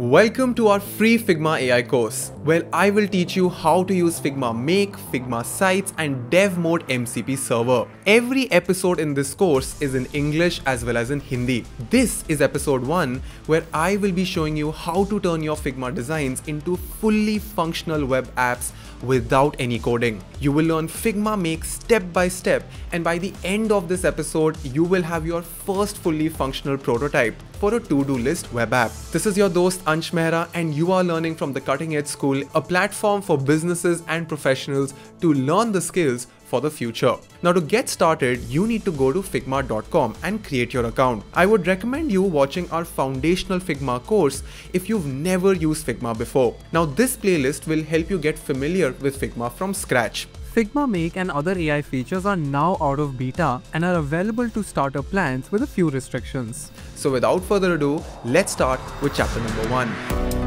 Welcome to our free Figma AI course, where I will teach you how to use Figma Make, Figma Sites and Dev Mode MCP server. Every episode in this course is in English as well as in Hindi. This is episode 1 where I will be showing you how to turn your Figma designs into fully functional web apps without any coding. You will learn Figma Make step by step and by the end of this episode, you will have your first fully functional prototype for a to-do list web app. This is your dost Ansh Mehra and you are learning from the Cutting Edge School, a platform for businesses and professionals to learn the skills for the future. Now to get started, you need to go to figma.com and create your account. I would recommend you watching our foundational Figma course if you've never used Figma before. Now this playlist will help you get familiar with Figma from scratch. Figma Make and other AI features are now out of beta and are available to starter plans with a few restrictions. So without further ado, let's start with chapter number 1.